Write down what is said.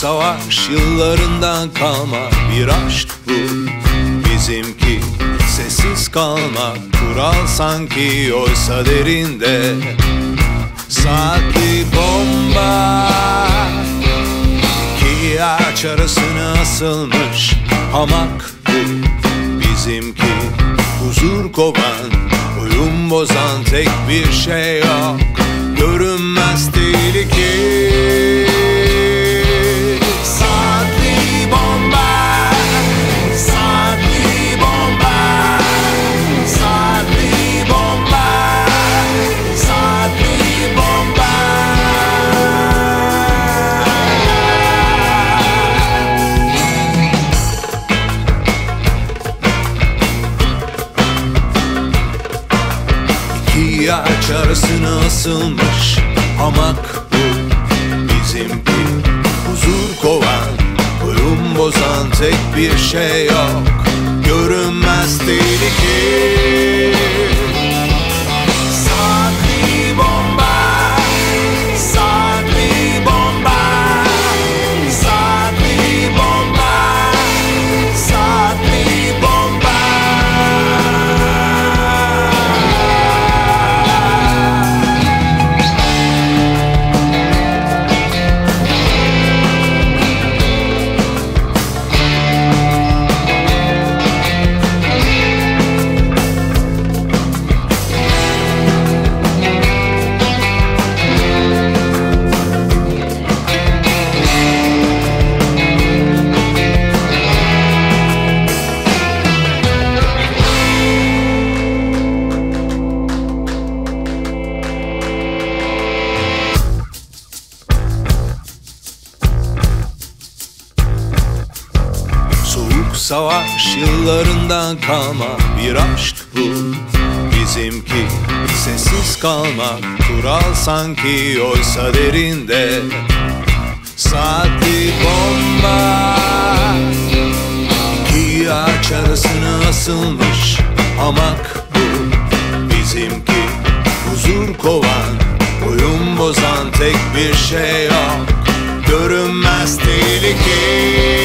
savaş yıllarından kalma bir aşk bu. Bizimki sessiz kalma Kural sanki oysa derinde. Saatli bomba İki ağaç arasına asılmış hamak bu. Bizimki huzur kovan Uyum bozan tek bir şey yok. Görünmez tehlike Ağaç arasına asılmış hamak bu Bizimki huzur kovan. Uyum bozan tek bir şey yok Görünmez tehlike savaş yıllarından kalma bir aşk bu. Bizimki sessiz kalma Kural sanki oysa derinde. Saatli bomba İki ağaç arasına asılmış hamak bu. Bizimki huzur kovan Uyum bozan tek bir şey yok. Görünmez tehlike